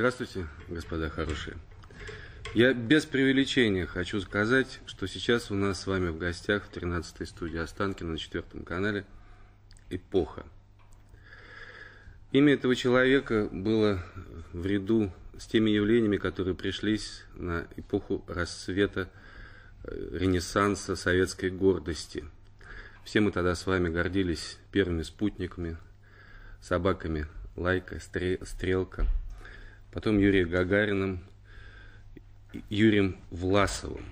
Здравствуйте, господа хорошие. Я без преувеличения хочу сказать, что сейчас у нас с вами в гостях в 13-й студии Останкина на четвертом канале «Эпоха». Имя этого человека было в ряду с теми явлениями, которые пришлись на эпоху расцвета э, ренессанса советской гордости. Все мы тогда с вами гордились первыми спутниками, собаками Лайка, Стрелка, потом Юрием Гагариным, Юрием Власовым,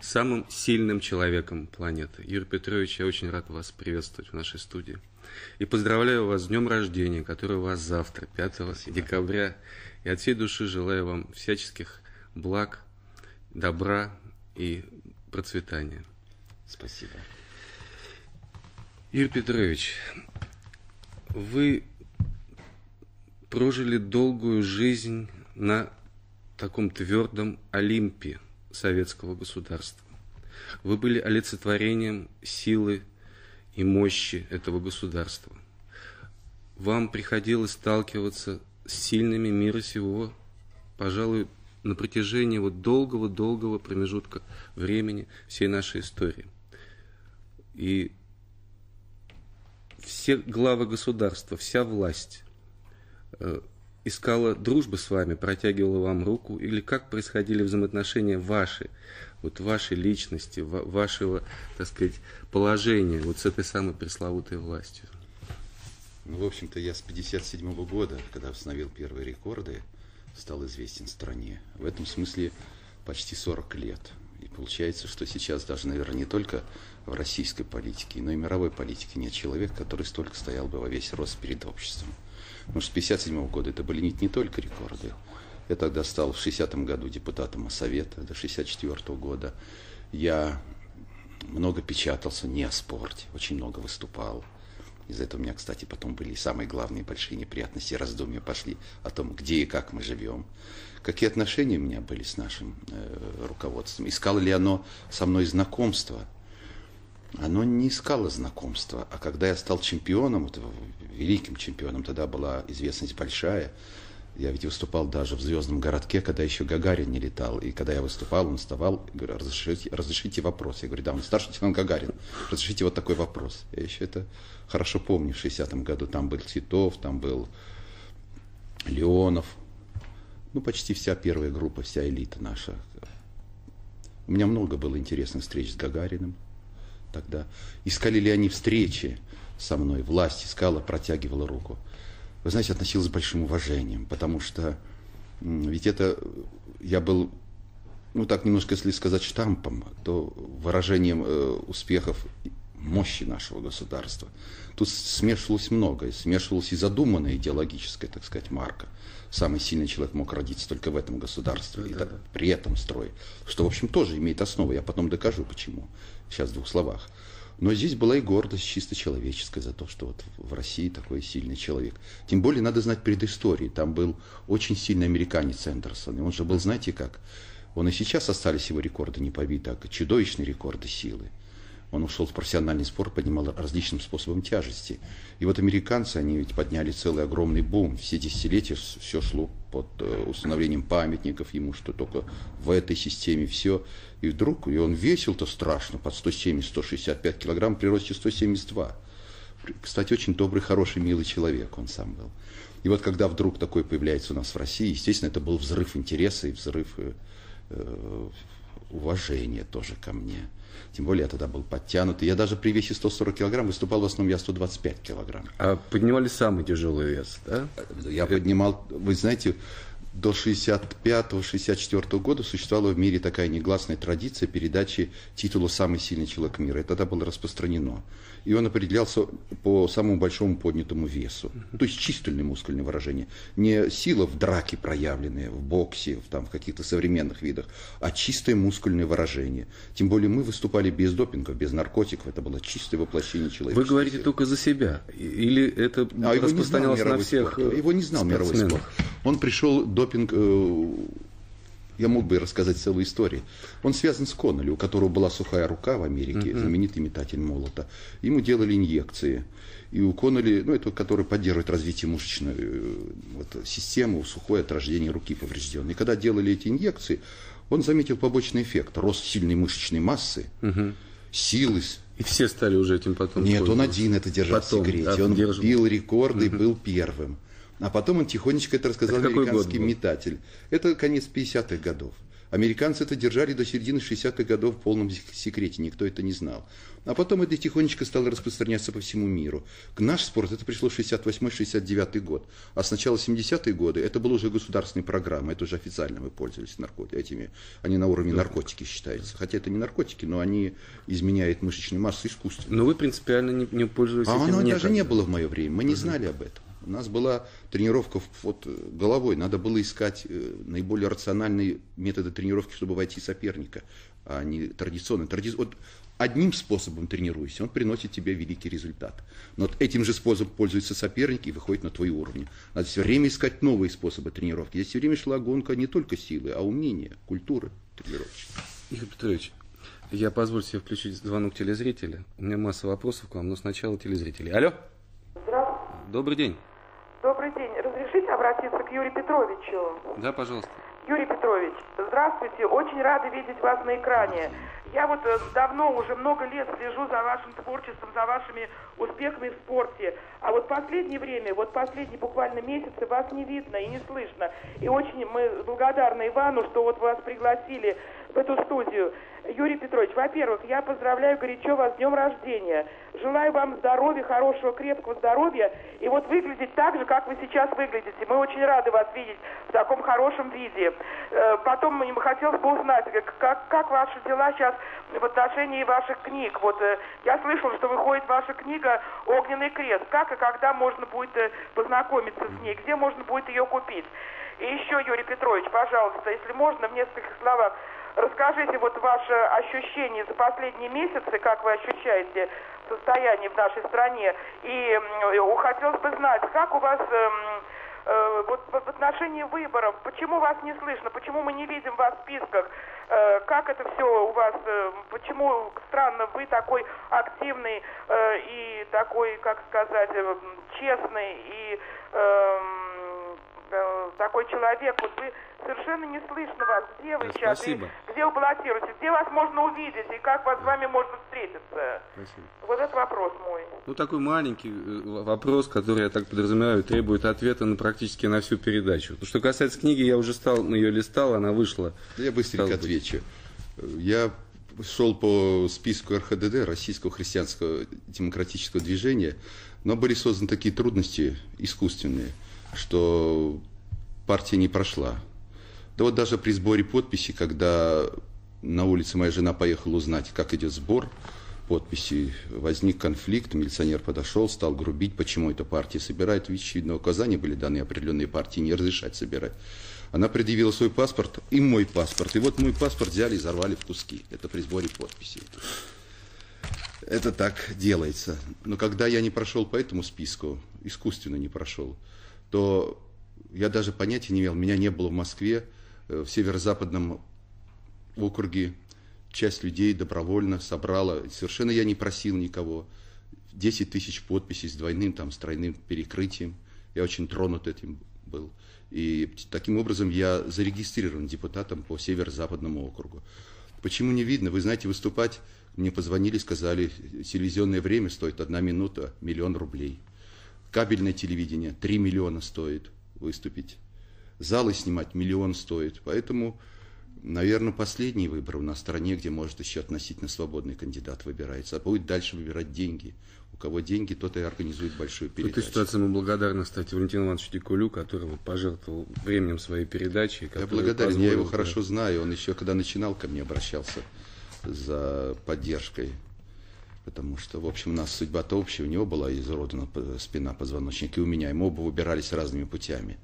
самым сильным человеком планеты. Юрий Петрович, я очень рад вас приветствовать в нашей студии. И поздравляю вас с днем рождения, который у вас завтра, 5 Спасибо. декабря. И от всей души желаю вам всяческих благ, добра и процветания. Спасибо. Юрий Петрович, вы прожили долгую жизнь на таком твердом Олимпе советского государства. Вы были олицетворением силы и мощи этого государства. Вам приходилось сталкиваться с сильными мира сего, пожалуй, на протяжении вот долгого-долгого промежутка времени всей нашей истории. И все главы государства, вся власть искала дружбы с вами, протягивала вам руку, или как происходили взаимоотношения ваши, вот вашей личности, вашего, так сказать, положения вот с этой самой пресловутой властью? Ну, в общем-то, я с 57 -го года, когда установил первые рекорды, стал известен стране. В этом смысле почти 40 лет. И получается, что сейчас даже, наверное, не только в российской политике, но и мировой политике нет человека, который столько стоял бы во весь рост перед обществом. Потому что с 57 -го года это были не, не только рекорды. Я тогда стал в 60-м году депутатом Совета, до 64 -го года. Я много печатался не о спорте, очень много выступал. Из-за этого у меня, кстати, потом были самые главные большие неприятности, раздумья пошли о том, где и как мы живем. Какие отношения у меня были с нашим э, руководством? Искало ли оно со мной знакомство? Оно не искало знакомства. А когда я стал чемпионом, вот, великим чемпионом, тогда была известность большая, я ведь выступал даже в звездном городке, когда еще Гагарин не летал. И когда я выступал, он вставал и говорил, разрешите, разрешите вопрос. Я говорю, да, он старший лейтенант Гагарин, разрешите вот такой вопрос. Я еще это хорошо помню, в 60-м году там был Титов, там был Леонов. Ну, почти вся первая группа, вся элита наша. У меня много было интересных встреч с Гагариным тогда. Искали ли они встречи со мной? Власть искала, протягивала руку вы знаете, относился с большим уважением, потому что ведь это я был, ну так немножко, если сказать штампом, то выражением э, успехов мощи нашего государства. Тут смешивалось многое, смешивалась и задуманная идеологическая, так сказать, марка. Самый сильный человек мог родиться только в этом государстве, да, и да, да. при этом строе. Что, в общем, тоже имеет основу. Я потом докажу, почему. Сейчас в двух словах. Но здесь была и гордость чисто человеческая за то, что вот в России такой сильный человек. Тем более надо знать предысторию. Там был очень сильный американец Эндерсон. И он же был, знаете как, он и сейчас остались его рекорды не побиты, а чудовищные рекорды силы. Он ушел в профессиональный спорт, поднимал различным способом тяжести. И вот американцы, они ведь подняли целый огромный бум. Все десятилетия все шло под э, установлением памятников ему, что только в этой системе все. И вдруг, и он весил-то страшно, под 170-165 килограмм, при росте 172. Кстати, очень добрый, хороший, милый человек он сам был. И вот когда вдруг такой появляется у нас в России, естественно, это был взрыв интереса и взрыв э, э уважения тоже ко мне. Тем более я тогда был подтянутый. Я даже при весе 140 килограмм выступал в основном я 125 килограмм. А поднимали самый тяжелый вес, да? Я поднимал, вы знаете, до 65-64 года существовала в мире такая негласная традиция передачи титула «Самый сильный человек мира». Это тогда было распространено. И он определялся по самому большому поднятому весу. То есть чистое мускульное выражение. Не сила в драке проявленная, в боксе, в, там, в каких-то современных видах, а чистое мускульное выражение. Тем более мы выступали без допинга, без наркотиков. Это было чистое воплощение человека. Вы говорите силы. только за себя? Или это а распространялось на всех спорт. Его не знал мировой спорт. Он пришел допинг э, я мог бы рассказать целую историю. Он связан с Конноли, у которого была сухая рука в Америке, uh-huh. знаменитый метатель молота. Ему делали инъекции. И у Конноли, ну, это который поддерживает развитие мышечной э, вот, системы, сухое от рождения руки поврежденной. И когда делали эти инъекции, он заметил побочный эффект. Рост сильной мышечной массы, uh-huh. силы. И все стали уже этим потом Нет, он один это держал потом, в секрете. Да, он держал. бил рекорды uh-huh. и был первым. А потом он тихонечко это рассказал это американский метатель. Это конец 50-х годов. Американцы это держали до середины 60-х годов в полном секрете, никто это не знал. А потом это тихонечко стало распространяться по всему миру. К наш спорт это пришло 68-69 год. А с начала 70-е годы это была уже государственная программа, это уже официально мы пользовались наркот... этими. Они на уровне наркотики считаются. Хотя это не наркотики, но они изменяют мышечную массу искусственно. Но вы принципиально не, не пользуетесь а этим? А оно даже не было в мое время, мы не знали об этом. У нас была тренировка вот головой, надо было искать э, наиболее рациональные методы тренировки, чтобы войти соперника, а не традиционные. Тради... Вот одним способом тренируйся, он приносит тебе великий результат. Но вот этим же способом пользуется соперник и выходит на твой уровень. Надо все время искать новые способы тренировки. Здесь все время шла гонка не только силы, а умения, культуры тренировочной. Игорь Петрович, я позволю себе включить звонок телезрителя. У меня масса вопросов к вам, но сначала телезрители. Алло? Здравствуйте. Добрый день. Добрый день. Разрешите обратиться к Юрию Петровичу? Да, пожалуйста. Юрий Петрович, здравствуйте. Очень рада видеть вас на экране. Я вот э, давно, уже много лет слежу за вашим творчеством, за вашими успехами в спорте. А вот последнее время, вот последние буквально месяцы вас не видно и не слышно. И очень мы благодарны Ивану, что вот вас пригласили эту студию. Юрий Петрович, во-первых, я поздравляю горячо вас с днем рождения. Желаю вам здоровья, хорошего, крепкого здоровья. И вот выглядеть так же, как вы сейчас выглядите. Мы очень рады вас видеть в таком хорошем виде. Э, потом мне бы хотелось бы узнать, как, как ваши дела сейчас в отношении ваших книг. Вот э, я слышала, что выходит ваша книга «Огненный крест». Как и когда можно будет э, познакомиться с ней? Где можно будет ее купить? И еще, Юрий Петрович, пожалуйста, если можно, в нескольких словах, Расскажите вот ваши ощущения за последние месяцы, как вы ощущаете состояние в нашей стране. И хотелось бы знать, как у вас эм, э, вот в отношении выборов, почему вас не слышно, почему мы не видим вас в списках, э, как это все у вас, э, почему странно вы такой активный и такой, как сказать, честный и э, э, такой человек, вот вы совершенно не слышно вас. Где вы сейчас? Спасибо. И где вы баллотируетесь? Где вас можно увидеть? И как вас, с вами можно встретиться? Спасибо. Вот это вопрос мой. Ну, такой маленький э, вопрос, который, я так подразумеваю, требует ответа на практически на всю передачу. Что касается книги, я уже стал, на ее листал, она вышла. Я быстренько отвечу. Я шел по списку РХДД, Российского христианского демократического движения, но были созданы такие трудности искусственные, что партия не прошла. Да вот даже при сборе подписи, когда на улице моя жена поехала узнать, как идет сбор подписей, возник конфликт, милиционер подошел, стал грубить, почему эта партия собирает. Очевидно, указания были даны определенные партии не разрешать собирать. Она предъявила свой паспорт и мой паспорт. И вот мой паспорт взяли и взорвали в куски. Это при сборе подписей. Это так делается. Но когда я не прошел по этому списку, искусственно не прошел, то я даже понятия не имел, меня не было в Москве, Э, в северо-западном округе часть людей добровольно собрала, совершенно я не просил никого, 10 тысяч подписей с двойным, там, с тройным перекрытием. Я очень тронут этим был. И таким образом я зарегистрирован депутатом по северо-западному округу. Почему не видно? Вы знаете, выступать, мне позвонили, сказали, телевизионное время стоит одна минута, миллион рублей. Кабельное телевидение 3 миллиона стоит выступить залы снимать миллион стоит. Поэтому, наверное, последний выбор у нас в стране, где может еще относительно свободный кандидат выбирается. А будет дальше выбирать деньги. У кого деньги, тот и организует большую передачу. В этой ситуации мы благодарны, кстати, Валентину Ивановичу Дикулю, который пожертвовал временем своей передачи. Я благодарен, позволил... я его хорошо знаю. Он еще, когда начинал, ко мне обращался за поддержкой потому что, в общем, у нас судьба-то общая, у него была изуродована спина, позвоночник, и у меня, и мы оба выбирались разными путями.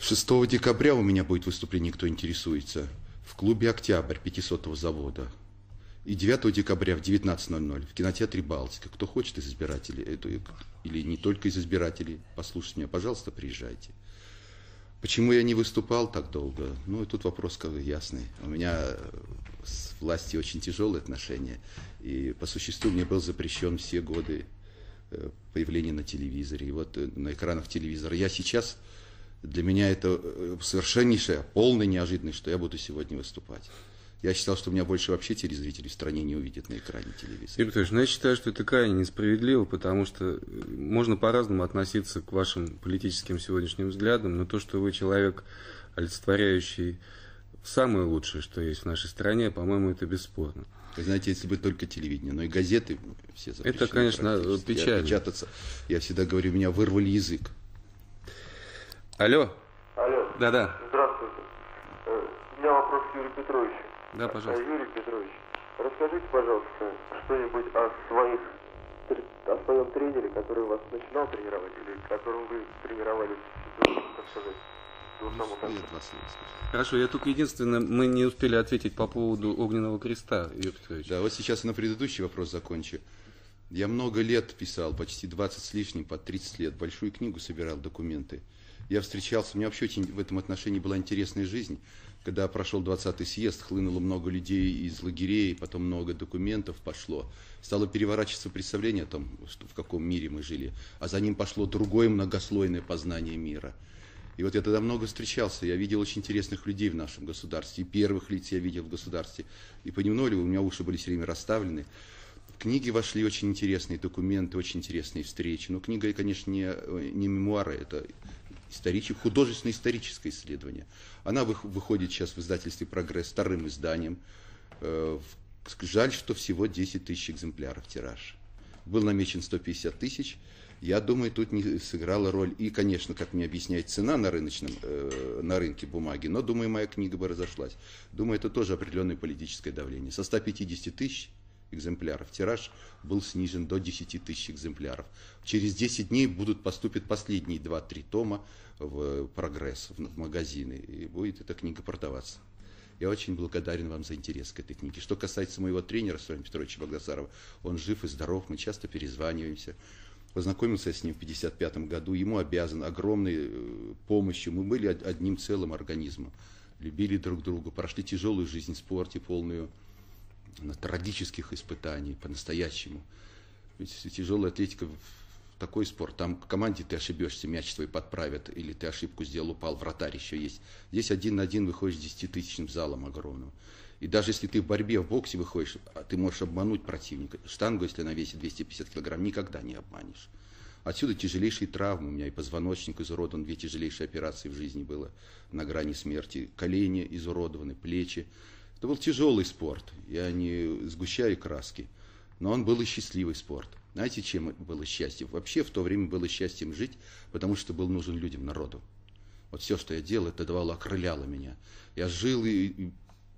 6 декабря у меня будет выступление «Кто интересуется» в клубе «Октябрь» 500-го завода. И 9 декабря в 19.00 в кинотеатре «Балтика». Кто хочет из избирателей, это, или не только из избирателей, послушать меня, пожалуйста, приезжайте. Почему я не выступал так долго? Ну, и тут вопрос как ясный. У меня с властью очень тяжелые отношения. И по существу мне был запрещен все годы э, появления на телевизоре. И вот э, на экранах телевизора. Я сейчас, для меня это э, совершеннейшая, полная неожиданность, что я буду сегодня выступать. Я считал, что меня больше вообще телезрителей в стране не увидят на экране телевизора. Игорь Петрович, ну я считаю, что это крайне несправедливо, потому что можно по-разному относиться к вашим политическим сегодняшним взглядам, но то, что вы человек, олицетворяющий самое лучшее, что есть в нашей стране, по-моему, это бесспорно. Вы знаете, если бы только телевидение, но и газеты все запрещены. Это, конечно, печально. Печататься, я всегда говорю, меня вырвали язык. Алло. Алло. Да-да. Здравствуйте. Э, У меня вопрос к Юрию Петровичу. Да, пожалуйста. Э, Юрий Петрович, расскажите, пожалуйста, что-нибудь о своих о своем тренере, который вас начинал тренировать, или которым вы тренировались, как сказать, до самого конца. Нет, вас не слышно. Хорошо, я только единственное, мы не успели ответить по поводу огненного креста, Юрий Петрович. Да, вот сейчас на предыдущий вопрос закончу. Я много лет писал, почти 20 с лишним, под 30 лет, большую книгу собирал, документы. Я встречался, у меня вообще очень в этом отношении была интересная жизнь. Когда прошел 20-й съезд, хлынуло много людей из лагерей, потом много документов пошло. Стало переворачиваться представление о том, что, в каком мире мы жили. А за ним пошло другое многослойное познание мира. И вот я тогда много встречался, я видел очень интересных людей в нашем государстве. И первых лиц я видел в государстве. И понемногу у меня уши были все время расставлены. В книги вошли очень интересные документы, очень интересные встречи. Но книга, конечно, не, не мемуары, это историческое, художественно-историческое исследование. Она выходит сейчас в издательстве «Прогресс» вторым изданием. Э, жаль, что всего 10 тысяч экземпляров тираж. Был намечен 150 тысяч. Я думаю, тут не сыграла роль и, конечно, как мне объясняет цена на, рыночном, э, на рынке бумаги, но, думаю, моя книга бы разошлась. Думаю, это тоже определенное политическое давление. Со 150 тысяч экземпляров. Тираж был снижен до 10 тысяч экземпляров. Через 10 дней будут поступят последние 2-3 тома в прогресс, в магазины, и будет эта книга продаваться. Я очень благодарен вам за интерес к этой книге. Что касается моего тренера, Сорен Петровича Богдасарова, он жив и здоров, мы часто перезваниваемся. Познакомился с ним в 1955 году, ему обязан огромной э, помощью. Мы были одним целым организмом, любили друг друга, прошли тяжелую жизнь в спорте, полную трагических испытаний по-настоящему. Ведь тяжелая атлетика такой спорт, там в команде ты ошибешься, мяч твой подправят, или ты ошибку сделал, упал, вратарь еще есть. Здесь один на один выходишь с десятитысячным залом огромным. И даже если ты в борьбе, в боксе выходишь, а ты можешь обмануть противника. Штангу, если она весит 250 килограмм, никогда не обманешь. Отсюда тяжелейшие травмы. У меня и позвоночник изуродован, две тяжелейшие операции в жизни было на грани смерти. Колени изуродованы, плечи. Это был тяжелый спорт. Я не сгущаю краски. Но он был и счастливый спорт. Знаете, чем было счастье? Вообще в то время было счастьем жить, потому что был нужен людям, народу. Вот все, что я делал, это давало, окрыляло меня. Я жил и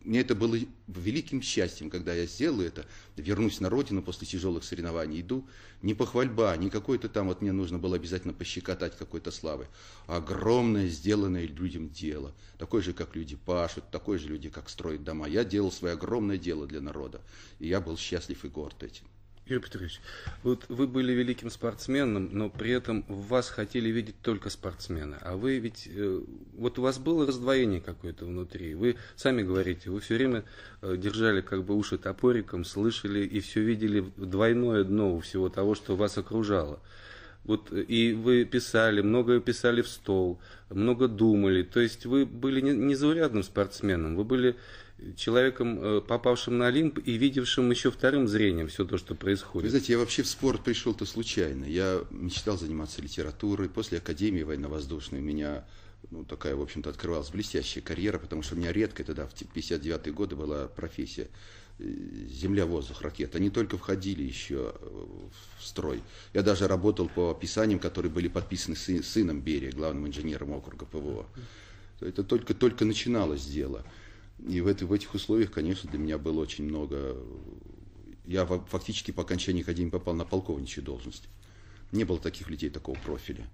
мне это было великим счастьем, когда я сделаю это, вернусь на родину после тяжелых соревнований, иду, не похвальба, не какой-то там, вот мне нужно было обязательно пощекотать какой-то славы, а огромное сделанное людям дело, такое же, как люди пашут, такое же люди, как строят дома. Я делал свое огромное дело для народа, и я был счастлив и горд этим. Юрий Петрович, вот вы были великим спортсменом, но при этом вас хотели видеть только спортсмена. А вы ведь, э, вот у вас было раздвоение какое-то внутри. Вы сами говорите, вы все время э, держали как бы уши топориком, слышали и все видели двойное дно у всего того, что вас окружало. Вот э, и вы писали, многое писали в стол, много думали. То есть вы были не, незаурядным спортсменом, вы были человеком, э, попавшим на Олимп и видевшим еще вторым зрением все то, что происходит. Вы знаете, я вообще в спорт пришел-то случайно. Я мечтал заниматься литературой. После Академии военно-воздушной у меня ну, такая, в общем-то, открывалась блестящая карьера, потому что у меня редко тогда, в 59-е годы, была профессия э, земля, воздух, ракета. Они только входили еще э, в строй. Я даже работал по описаниям, которые были подписаны сыном Берия, главным инженером округа ПВО. Это только-только начиналось дело. И в, это, в этих условиях, конечно, для меня было очень много... Я фактически по окончании академии попал на полковничью должность. Не было таких людей такого профиля.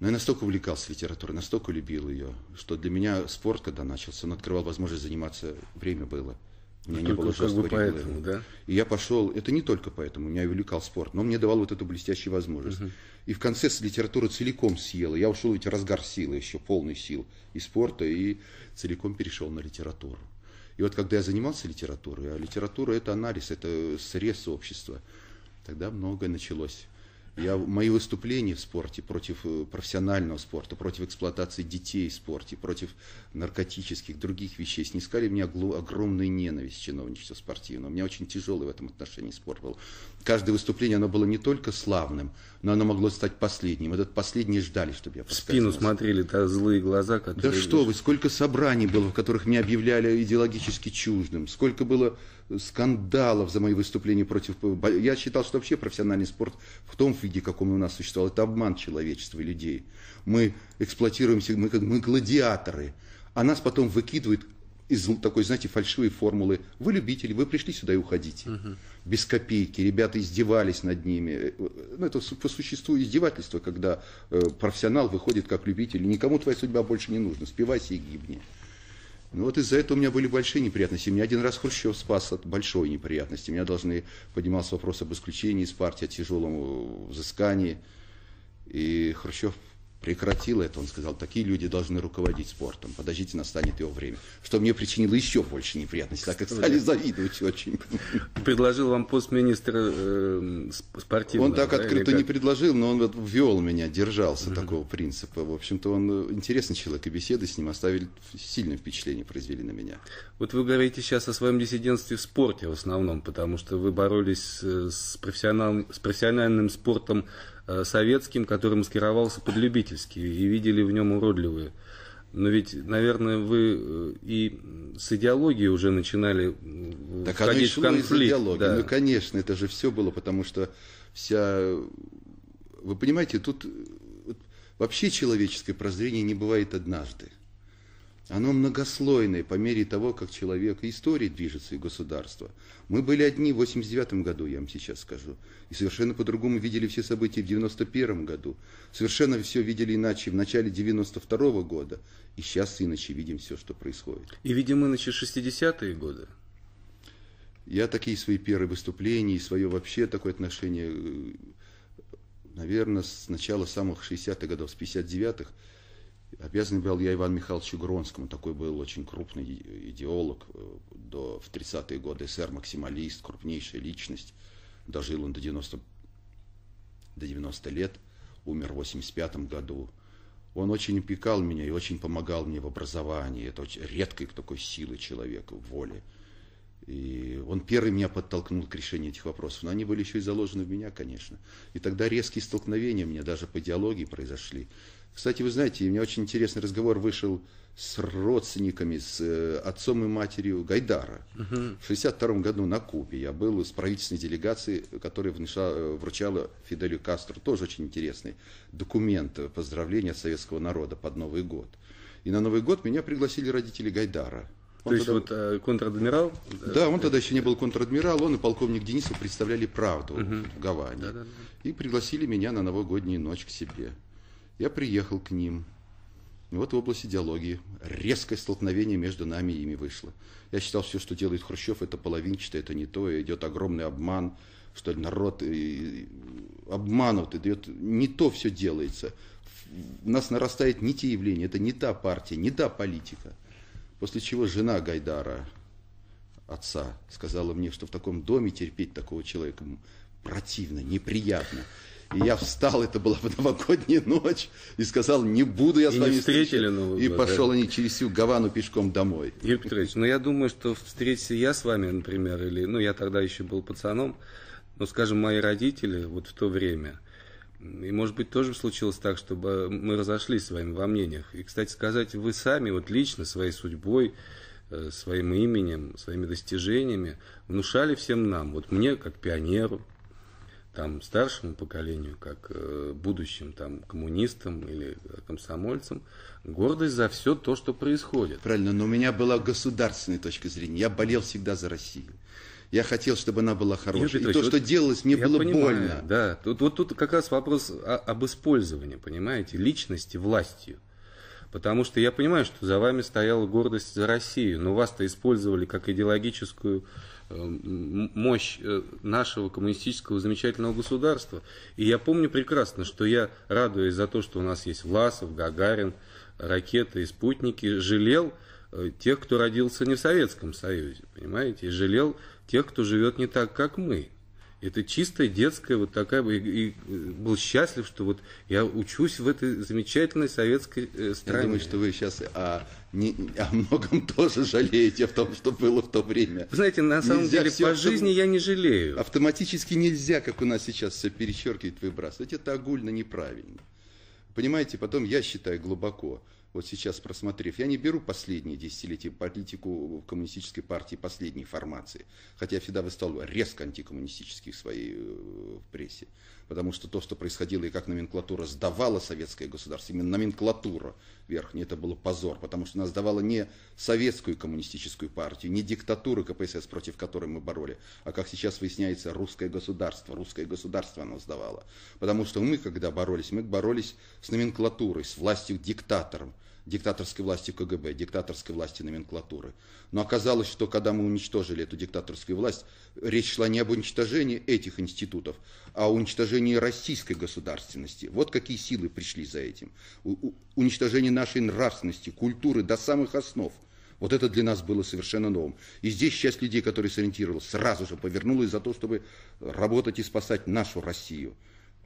Но я настолько увлекался литературой, настолько любил ее, что для меня спорт, когда начался, он открывал возможность заниматься, время было. У меня не было только как бы жесткого поэтому, да? И я пошел, это не только поэтому, меня увлекал спорт, но мне давал вот эту блестящую возможность. И в конце с литературу целиком съела. Я ушел в эти разгар силы еще, полный сил и спорта, и целиком перешел на литературу. И вот когда я занимался литературой, а литература это анализ, это срез общества, тогда многое началось. Я, мои выступления в спорте против э, профессионального спорта, против эксплуатации детей в спорте, против наркотических, других вещей, снискали мне огромную ненависть чиновничества спортивного. У меня очень тяжелый в этом отношении спорт был. Каждое выступление, оно было не только славным, но оно могло стать последним. Этот последний ждали, чтобы я В спину смотрели, да, злые глаза, Да которые... что вы, сколько собраний было, в которых меня объявляли идеологически чуждым, сколько было скандалов за мои выступления против... Я считал, что вообще профессиональный спорт в том виде, каком он у нас существовал, это обман человечества и людей. Мы эксплуатируемся, мы как мы гладиаторы, а нас потом выкидывают из такой, знаете, фальшивой формулы. Вы любители, вы пришли сюда и уходите. Без копейки. Ребята издевались над ними. Э, Ну, это по существу издевательство, когда э, профессионал выходит как любитель. Никому твоя судьба больше не нужна. Спивайся и гибни. Ну вот из-за этого у меня были большие неприятности. Меня один раз Хрущев спас от большой неприятности. Меня должны поднимался вопрос об исключении из партии, о тяжелом э, взыскании. И Хрущев прекратил это. Он сказал, такие люди должны руководить спортом. Подождите, настанет его время. Что мне причинило еще больше неприятностей, так как стали завидовать очень. Предложил вам пост министра э, сп- спортивного. Он так да, открыто не предложил, но он вот ввел меня, держался такого принципа. В общем-то, он э, интересный человек, и беседы с ним оставили сильное впечатление, произвели на меня. Вот вы говорите сейчас о своем диссидентстве в спорте в основном, потому что вы боролись э, с, профессионал- с профессиональным спортом советским, который маскировался под любительский, и видели в нем уродливые. Но ведь, наверное, вы э, и с идеологией уже начинали э, Так оно и входить в шло из конфликт. да. Ну, конечно, это же все было, потому что вся... Вы понимаете, тут э, вообще человеческое прозрение не бывает однажды. Оно многослойное по мере того, как человек и история движется, и государство. Мы были одни в 89 году, я вам сейчас скажу. И совершенно по-другому видели все события в 91 году. Совершенно все видели иначе в начале 92 года. И сейчас иначе видим все, что происходит. И, видимо, иначе 60-е годы. Я такие свои первые выступления и свое вообще такое отношение, э, наверное, с начала самых 60-х годов, с 59-х, обязан был я Ивану Михайловичу Гронскому, такой был очень крупный идеолог э, до, в 30-е годы, эсер-максималист, крупнейшая личность, дожил он до 90, до 90 лет, умер в 85 году. Он очень опекал меня и очень помогал мне в образовании. Это очень редкой такой силы человека, воли. И он первый меня подтолкнул к решению этих вопросов. Но они были еще и заложены в меня, конечно. И тогда резкие столкновения у меня даже по идеологии произошли. Кстати, вы знаете, у меня очень интересный разговор вышел с родственниками, с э, отцом и матерью Гайдара. В 62 году на Кубе я был с правительственной делегацией, которая внеша- э, вручала Фиделю Кастру, тоже очень интересный документ э, поздравления советского народа под Новый год. И на Новый год меня пригласили родители Гайдара. То Он есть тогда- вот э, контр-адмирал... да, он тогда еще не был контр-адмирал, он и полковник Денисов представляли правду в Гаване. Да-да-да. И пригласили меня на новогоднюю ночь к себе. Я приехал к ним. И вот в области идеологии резкое столкновение между нами и ими вышло. Я считал, все, что делает Хрущев, это половинчато, это не то, идет огромный обман, что народ и- и обманут, идет, не то все делается. У нас нарастает не те явления, это не та партия, не та политика. После чего жена Гайдара, отца, сказала мне, что в таком доме терпеть такого человека противно, неприятно. И я встал, это была новогодняя ночь, и сказал, не буду я с И вами встретили встречаться». Новый И год, пошел да? они через всю Гавану пешком домой. Юрий Петрович, ну я думаю, что встретиться я с вами, например, или, ну я тогда еще был пацаном, но, скажем, мои родители вот в то время, и, может быть, тоже случилось так, чтобы мы разошлись с вами во мнениях. И, кстати сказать, вы сами вот лично своей судьбой, э, своим именем, своими достижениями внушали всем нам, вот мне как пионеру, там, старшему поколению, как э, будущим там, коммунистам или комсомольцам, гордость за все то, что происходит. Правильно, но у меня была государственная точка зрения. Я болел всегда за Россию. Я хотел, чтобы она была хорошей. И Петрович, то, вот что делалось, мне было понимаю, больно. Да, тут, вот тут как раз вопрос о- об использовании, понимаете, личности властью. Потому что я понимаю, что за вами стояла гордость за Россию, но вас-то использовали как идеологическую мощь э, нашего коммунистического замечательного государства. И я помню прекрасно, что я, радуясь за то, что у нас есть Власов, Гагарин, ракеты и спутники, жалел э, тех, кто родился не в Советском Союзе, понимаете, и жалел тех, кто живет не так, как мы. Это чистая детская вот такая, и, и был счастлив, что вот я учусь в этой замечательной советской э, стране. Я думаю, что вы сейчас о, не, о многом тоже жалеете в том, что было в то время. Вы знаете, на самом нельзя деле по жизни я не жалею. Автоматически нельзя, как у нас сейчас все перечеркивать, выбрасывать. Это огульно неправильно. Понимаете, потом я считаю глубоко, вот сейчас просмотрев, я не беру последние десятилетия политику коммунистической партии последней формации, хотя я всегда выстал резко антикоммунистический в своей э, в прессе, потому что то, что происходило и как номенклатура сдавала советское государство, именно номенклатура верхняя, это было позор, потому что она сдавала не советскую коммунистическую партию, не диктатуру КПСС, против которой мы боролись, а как сейчас выясняется, русское государство, русское государство оно сдавало. Потому что мы, когда боролись, мы боролись с номенклатурой, с властью диктатором, диктаторской власти КГБ, диктаторской власти номенклатуры. Но оказалось, что когда мы уничтожили эту диктаторскую власть, речь шла не об уничтожении этих институтов, а о уничтожении российской государственности. Вот какие силы пришли за этим. Уничтожение нашей нравственности, культуры до самых основ. Вот это для нас было совершенно новым. И здесь часть людей, которые сориентировалась, сразу же повернулась за то, чтобы работать и спасать нашу Россию.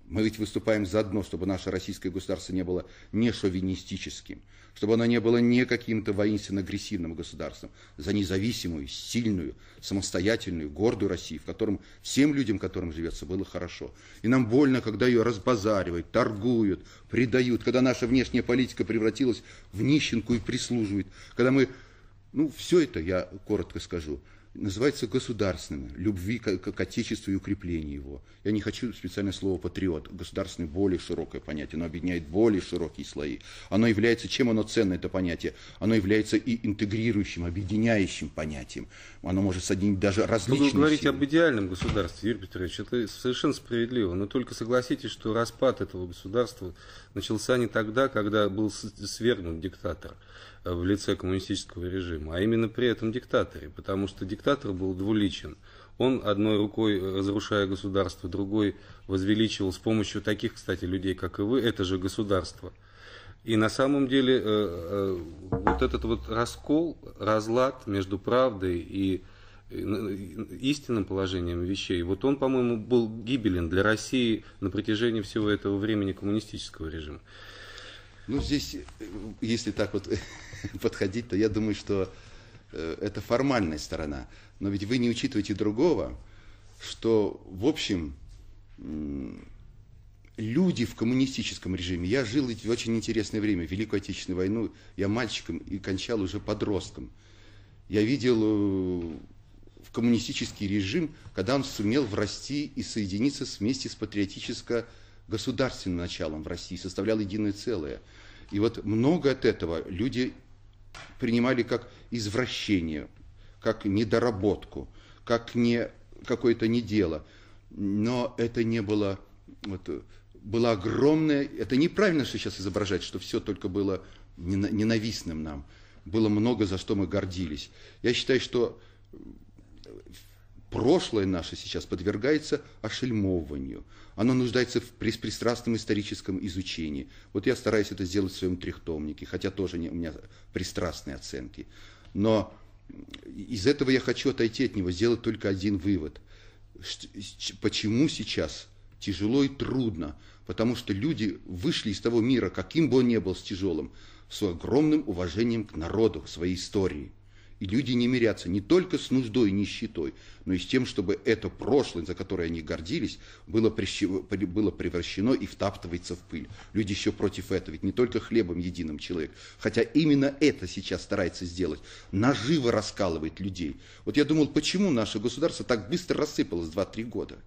Мы ведь выступаем за одно, чтобы наше российское государство не было не шовинистическим, чтобы оно не было не каким-то воинственно-агрессивным государством, за независимую, сильную, самостоятельную, гордую Россию, в котором всем людям, которым живется, было хорошо. И нам больно, когда ее разбазаривают, торгуют, предают, когда наша внешняя политика превратилась в нищенку и прислуживает, когда мы, ну, все это, я коротко скажу, называется государственным, любви к, к, Отечеству и укреплению его. Я не хочу специальное слово «патриот». Государственное более широкое понятие, оно объединяет более широкие слои. Оно является, чем оно ценно, это понятие? Оно является и интегрирующим, объединяющим понятием. Оно может соединить даже различные Вы говорите силы. об идеальном государстве, Юрий Петрович, это совершенно справедливо. Но только согласитесь, что распад этого государства начался не тогда, когда был свергнут диктатор в лице коммунистического режима, а именно при этом диктаторе, потому что диктатор был двуличен. Он одной рукой, разрушая государство, другой возвеличивал с помощью таких, кстати, людей, как и вы, это же государство. И на самом деле э, э, вот этот вот раскол, разлад между правдой и истинным положением вещей, вот он, по-моему, был гибелен для России на протяжении всего этого времени коммунистического режима. Ну, здесь, если так вот подходить, то я думаю, что э, это формальная сторона. Но ведь вы не учитываете другого, что, в общем, люди в коммунистическом режиме, я жил в очень интересное время, Великую Отечественную войну, я мальчиком и кончал уже подростком. Я видел э, в коммунистический режим, когда он сумел врасти и соединиться вместе с патриотическо-государственным началом в России, составлял единое целое. И вот много от этого люди принимали как извращение, как недоработку, как не какое-то не дело. Но это не было, вот, было огромное, это неправильно что сейчас изображать, что все только было ненавистным нам. Было много, за что мы гордились. Я считаю, что прошлое наше сейчас подвергается ошельмовыванию. Оно нуждается в беспристрастном историческом изучении. Вот я стараюсь это сделать в своем трехтомнике, хотя тоже у меня пристрастные оценки. Но из этого я хочу отойти от него, сделать только один вывод. Почему сейчас тяжело и трудно? Потому что люди вышли из того мира, каким бы он ни был с тяжелым, с огромным уважением к народу, к своей истории. И люди не мирятся не только с нуждой и нищетой, но и с тем, чтобы это прошлое, за которое они гордились, было, было превращено и втаптывается в пыль. Люди еще против этого, ведь не только хлебом единым человек. Хотя именно это сейчас старается сделать. Наживо раскалывает людей. Вот я думал, почему наше государство так быстро рассыпалось 2-3 года?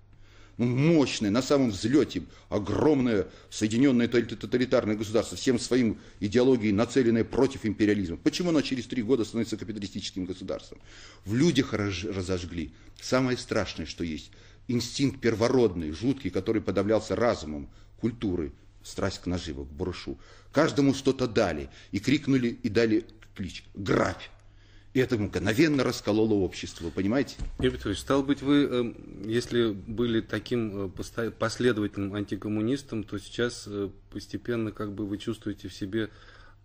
Мощное, на самом взлете, огромное соединенное тоталитарное государство, всем своим идеологией, нацеленное против империализма. Почему оно через три года становится капиталистическим государством? В людях разожгли самое страшное, что есть. Инстинкт первородный, жуткий, который подавлялся разумом, культурой, страсть к наживу, к барышу. Каждому что-то дали и крикнули и дали клич «Грабь!». И это мгновенно раскололо общество, понимаете? Юрий Петрович, стал быть, вы, эм, если были таким э, последовательным антикоммунистом, то сейчас э, постепенно как бы вы чувствуете в себе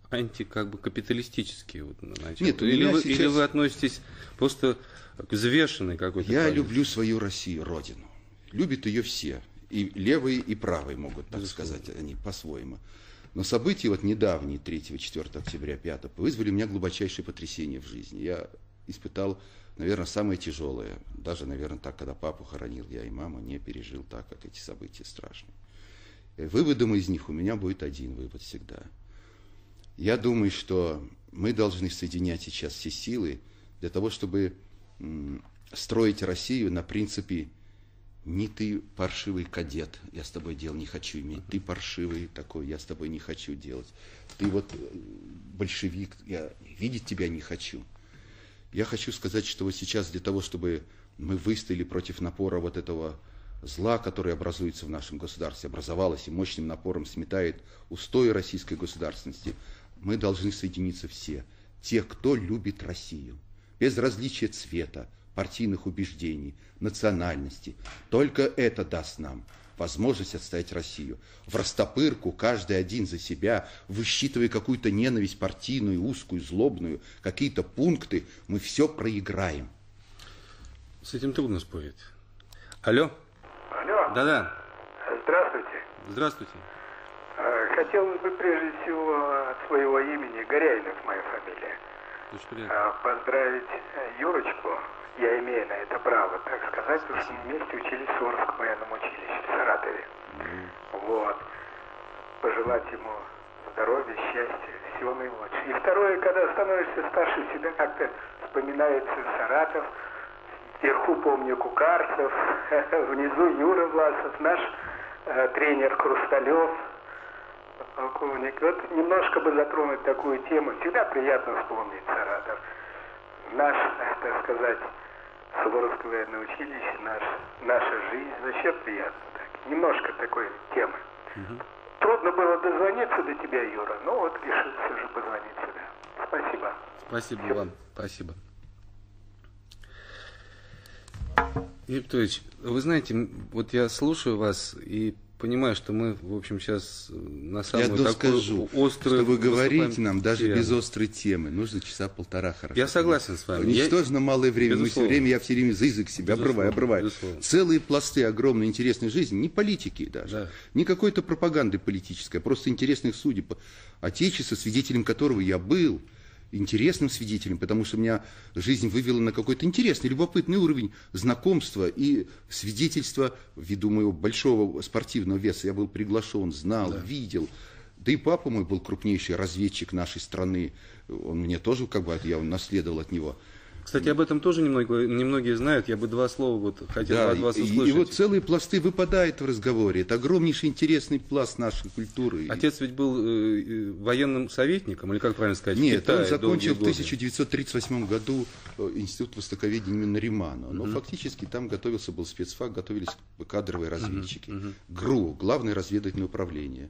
анти как бы капиталистические вот начала. Нет, или вы, сейчас... или вы относитесь просто к взвешенной какой-то Я позиции? люблю свою Россию, родину. Любят ее все. И левые, и правые могут так Безусловно. сказать, они по-своему. Но события вот недавние, 3-4 октября, 5 вызвали у меня глубочайшее потрясение в жизни. Я испытал, наверное, самое тяжелое. Даже, наверное, так, когда папу хоронил, я и маму не пережил так, как эти события страшные. Э, выводом из них у меня будет один вывод всегда. Я думаю, что мы должны соединять сейчас все силы для того, чтобы строить Россию на принципе не ты паршивый кадет, я с тобой дел не хочу иметь, ты паршивый такой, я с тобой не хочу делать, ты вот э, большевик, я видеть тебя не хочу. Я хочу сказать, что вот сейчас для того, чтобы мы выстояли против напора вот этого зла, которое образуется в нашем государстве, образовалось и мощным напором сметает устои российской государственности, мы должны соединиться все, те, кто любит Россию, без различия цвета, партийных убеждений, национальности. Только это даст нам возможность отстоять Россию. В растопырку каждый один за себя, высчитывая какую-то ненависть партийную, узкую, злобную, какие-то пункты, мы все проиграем. С этим трудно спорить. Алло? Алло? Да-да. Здравствуйте. Здравствуйте. Э, хотелось бы прежде всего от своего имени, Горяйнов моя фамилия, э, поздравить Юрочку я имею на это право, так сказать, потому что мы вместе учились в Суворовском военном училище в Саратове. Вот. Пожелать ему здоровья, счастья, всего наилучшего. И второе, когда становишься старше, всегда как-то вспоминается Саратов, вверху помню Кукарцев, внизу Юра Власов, наш э, тренер Хрусталев, полковник. Вот немножко бы затронуть такую тему. Всегда приятно вспомнить Саратов. Наш, так сказать, Суворовское военное училище, наш, наша жизнь. Вообще приятно так. Немножко такой темы. Угу. Трудно было дозвониться до тебя, Юра, но вот решил все же позвонить сюда. Спасибо. Спасибо все. вам. Спасибо. Юрий Петрович, вы знаете, вот я слушаю вас и понимаю, что мы, в общем, сейчас на самую Я такую скажу, острую... Что вы говорите нам, даже тему. без острой темы, нужно часа полтора хорошо. Я согласен с вами. Ничтожно я... малое время. Мы все время, я все время за язык себя обрываю, обрываю. Безусловно. Целые пласты огромной интересной жизни, не политики даже, да. не какой-то пропаганды политической, а просто интересных судеб. Отечества, свидетелем которого я был – интересным свидетелем, потому что меня жизнь вывела на какой-то интересный, любопытный уровень знакомства и свидетельства ввиду моего большого спортивного веса. Я был приглашен, знал, да. видел. Да и папа мой был крупнейший разведчик нашей страны. Он мне тоже, как бы, я наследовал от него. Кстати, об этом тоже немного, немногие знают. Я бы два слова вот хотел да, от вас услышать. И, и вот целые пласты выпадают в разговоре. Это огромнейший интересный пласт нашей культуры. Отец ведь был э, э военным советником, или как правильно сказать? Нет, Китае, он закончил в 1938 году э, Институт востоковедения именно Римана. Но угу. фактически там готовился, был спецфак, готовились кадровые разведчики. Угу, угу. ГРУ, Главное разведывательное управление.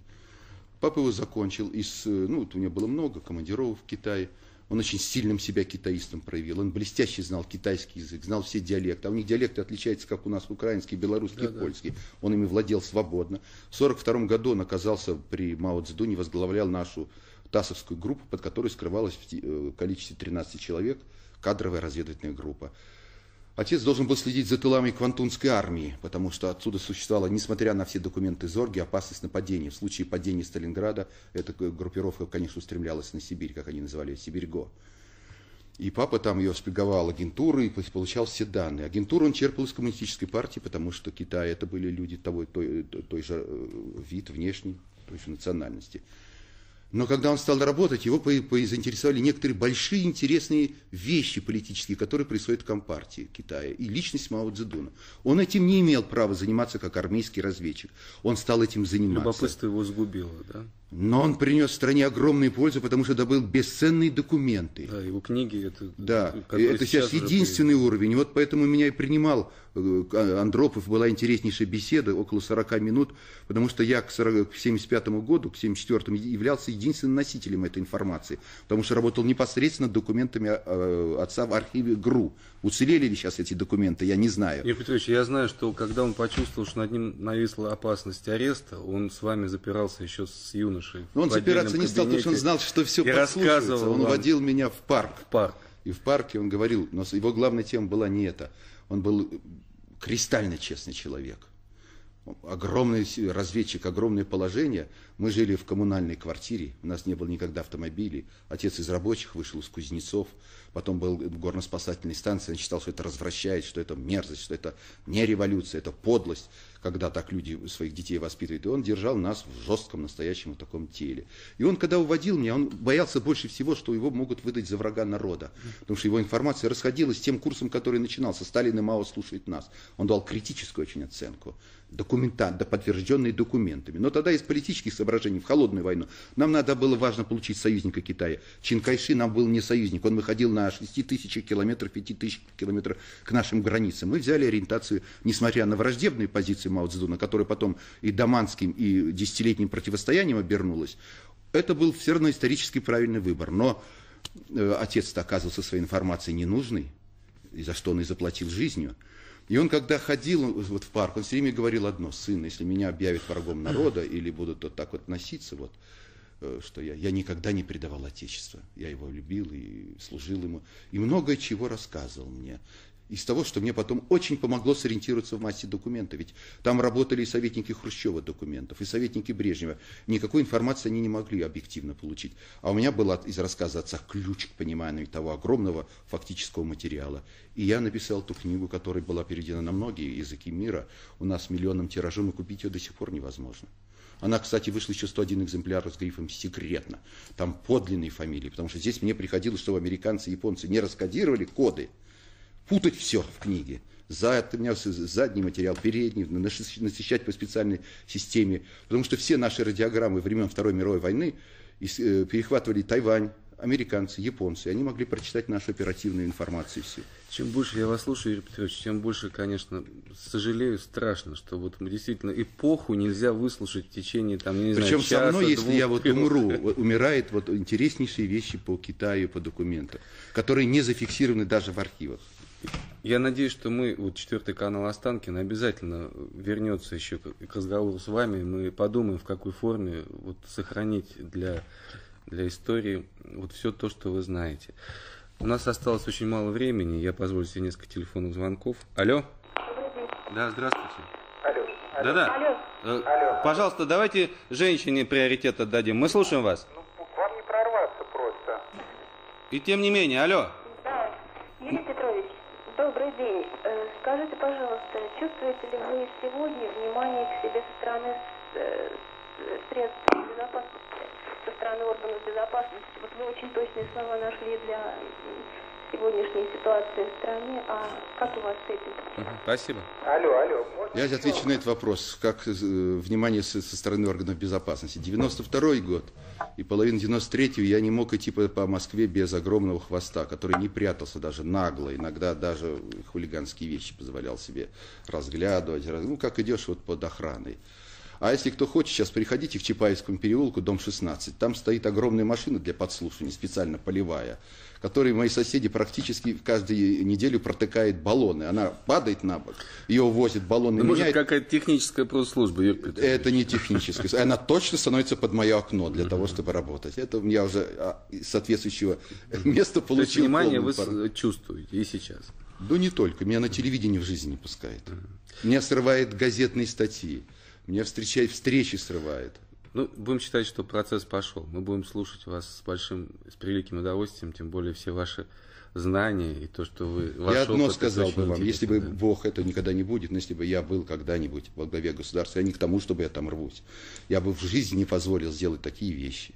Папа его закончил, из, э, ну, у него было много командировок в Китае. Он очень сильным себя китаистом проявил. Он блестяще знал китайский язык, знал все диалекты. А у них диалекты отличаются, как у нас украинский, белорусский, да, польский. Да. Он ими владел свободно. В 1942 году он оказался при Мао Цзэдуне, возглавлял нашу ТАСовскую группу, под которой скрывалось в э, количестве 13 человек кадровая разведывательная группа. Отец должен был следить за тылами Квантунской армии, потому что отсюда существовала, несмотря на все документы Зорги, опасность нападения. В случае падения Сталинграда эта группировка, конечно, устремлялась на Сибирь, как они называли, Сибирьго. И папа там ее шпиговал агентуры и получал все данные. Агентуру он черпал из коммунистической партии, потому что Китай это были люди того, той, той же э, вид внешний, той же национальности. Но когда он стал работать, его заинтересовали некоторые большие интересные вещи политические, которые происходят в Компартии Китая, и личность Мао Цзэдуна. Он этим не имел права заниматься как армейский разведчик. Он стал этим заниматься. Любопытство его сгубило, да? Но он принес стране огромную пользу, потому что добыл бесценные документы. Да, его книги это. Да, это сейчас, единственный уровень. Вот поэтому меня и принимал Андропов, была интереснейшая беседа, около 40 минут, потому что я к 1975 году, к 1974 являлся единственным носителем этой информации, потому что работал непосредственно документами э, отца в архиве ГРУ. Уцелели ли сейчас эти документы, я не знаю. Юрий Петрович, я знаю, что когда он почувствовал, что над ним нависла опасность ареста, он с вами запирался еще с юношей. Но он запираться не стал, потому что он знал, что все подслушивается. Он водил меня в парк. В парк. И в парке он говорил, но его главная тема была не это. Он был кристально честный человек. Огромный разведчик, огромное положение. Мы жили в коммунальной квартире, у нас не было никогда автомобилей. Отец из рабочих вышел из Кузнецов, потом был в горно-спасательной станции, он считал, что это развращает, что это мерзость, что это не революция, это подлость, когда так люди своих детей воспитывают. И он держал нас в жестком, настоящем таком теле. И он, когда уводил меня, он боялся больше всего, что его могут выдать за врага народа. Потому что его информация расходилась с тем курсом, который начинался. Сталин и Мао слушают нас. Он дал критическую очень оценку документант, да подтвержденные документами. Но тогда из политических соображений в холодную войну нам надо было важно получить союзника Китая. Чин Кайши нам был не союзник, он выходил на 6 тысяч километров, 5 тысяч километров к нашим границам. Мы взяли ориентацию, несмотря на враждебные позиции Мао Цзэдуна, которая потом и даманским, и десятилетним противостоянием обернулась, это был все равно исторически правильный выбор. Но э, отец-то оказывался своей информацией ненужной, и за что он и заплатил жизнью. И он, когда ходил вот в парк, он все время говорил одно, сын, если меня объявят врагом народа или будут вот так вот носиться, вот, э, что я, я никогда не предавал Отечество. Я его любил и служил ему. И многое чего рассказывал мне из того, что мне потом очень помогло сориентироваться в массе документов. Ведь там работали и советники Хрущева документов, и советники Брежнева. Никакой информации они не могли объективно получить. А у меня был из рассказа отца ключ к пониманию того огромного фактического материала. И я написал ту книгу, которая была переведена на многие языки мира. У нас миллионным тиражом, и купить ее до сих пор невозможно. Она, кстати, вышла еще 101 экземпляр с грифом «секретно». Там подлинные фамилии, потому что здесь мне приходилось, что американцы и японцы не раскодировали коды, путать все в книге. Зад, у меня задний материал, передний, насыщать по специальной системе. Потому что все наши радиограммы времен Второй мировой войны э, перехватывали Тайвань, американцы, японцы. Они могли прочитать нашу оперативную информацию всю. Чем больше я вас слушаю, Юрий Петрович, тем больше, конечно, сожалею, страшно, что вот действительно эпоху нельзя выслушать в течение, там, не Причем знаю, часа, со мной, если двух, я вот умру, умирает вот интереснейшие вещи по Китаю, по документам, которые не зафиксированы даже в архивах. Я надеюсь, что мы, вот четвертый канал Останкина, обязательно вернется еще к разговору с вами. Мы подумаем, в какой форме вот сохранить для, для истории вот все то, что вы знаете. У нас осталось очень мало времени. Я позволю себе несколько телефонных звонков. Алло? Да, здравствуйте. Алло. Да-да. Алло. Э, Алло. Пожалуйста, давайте женщине приоритет отдадим. Мы слушаем вас. Ну, вам не прорваться просто. И тем не менее, алло. Да, Юрий Петрович, добрый день. Э, Скажите, пожалуйста, чувствуете ли вы сегодня внимание к себе со стороны э, с- средств безопасности, со стороны органов безопасности? Вот вы очень точные слова нашли для сегодняшней ситуации в стране, а как у вас с этим? Мгм, Спасибо. Алло, алло. Я еще? отвечу на этот вопрос, как э, внимание со, со стороны органов безопасности. 92 год и половина 93-го я не мог идти по, по Москве без огромного хвоста, который не прятался даже нагло, иногда даже хулиганские вещи позволял себе разглядывать, раз- ну, как идешь вот под охраной. А если кто хочет, сейчас приходите к Чапаевскому переулку, дом 16. Там стоит огромная машина для подслушивания, специально полевая, которой мои соседи практически каждую неделю протыкает баллоны. Она падает на бок, ее увозят, баллоны Ну, может, какая-то техническая Юрий Петрович? Это не техническое. Она точно становится под мое окно для того, чтобы работать. Это я уже а, соответствующего места То есть получил. внимание вы чувствуете и сейчас. Да не только. Меня на телевидении в жизни не пускает. Меня срывает газетные статьи. Меня встречает, встречи срывает. Ну, будем считать, что процесс пошел. Мы будем слушать вас с большим, с превеликим удовольствием, тем более все ваши знания и то, что вы... я одно сказал бы вам, если бы да. Бог это никогда не будет, но если бы я был когда-нибудь во главе государства, я не к тому, чтобы я там рвусь, я бы в жизни не позволил сделать такие вещи.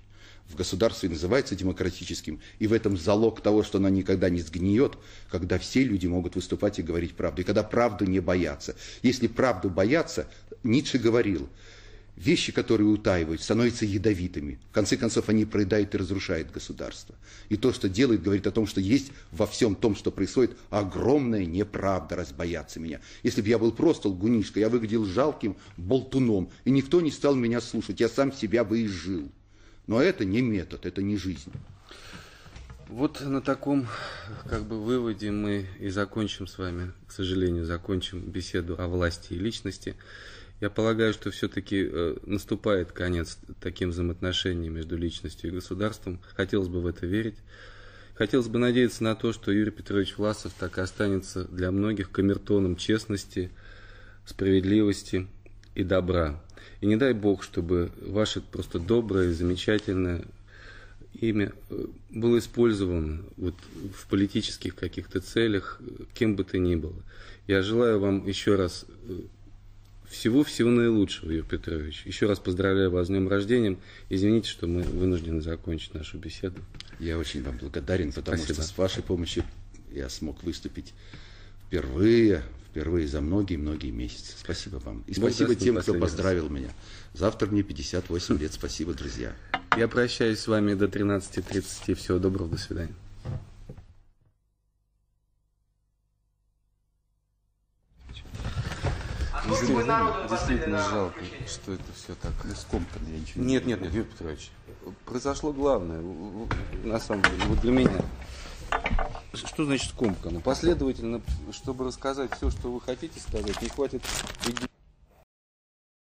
В государстве называется демократическим, и в этом залог того, что она никогда не сгниет, когда все люди могут выступать и говорить правду, и когда правду не боятся. Если правду боятся, Ницше говорил, Вещи, которые утаивают, становятся ядовитыми. В конце концов, они проедают и разрушают государство. И то, что делает, говорит о том, что есть во всем том, что происходит, огромная неправда, раз боятся меня. Если бы я был просто лгунишка, я выглядел жалким болтуном, и никто не стал меня слушать, я сам себя бы изжил. Но это не метод, это не жизнь. Вот на таком как бы выводе мы и закончим с вами, к сожалению, закончим беседу о власти и личности. Я полагаю, что все-таки э, наступает конец таким взаимоотношениям между личностью и государством. Хотелось бы в это верить. Хотелось бы надеяться на то, что Юрий Петрович Власов так и останется для многих камертоном честности, справедливости и добра. И не дай Бог, чтобы ваше просто доброе, замечательное имя э, было использовано вот в политических каких-то целях, кем бы то ни было. Я желаю вам еще раз э, всего-всего наилучшего, Юрий Петрович. Еще раз поздравляю вас с днем рождения. Извините, что мы вынуждены закончить нашу беседу. Я очень вам благодарен, потому Спасибо. что с вашей помощью я смог выступить впервые, впервые за многие-многие месяцы. Спасибо вам. И спасибо тем, кто поздравил раз. меня. Завтра мне 58 лет. Спасибо, друзья. Я прощаюсь с вами до 13.30. Всего доброго. До свидания. Действительно, действительно жалко, что это все так. Скомкано, я ничего Нет, нет, нет, Юрий Петрович. Произошло главное, на самом деле, вот для меня. Что значит скомкано? Последовательно, чтобы рассказать все, что вы хотите сказать, не хватит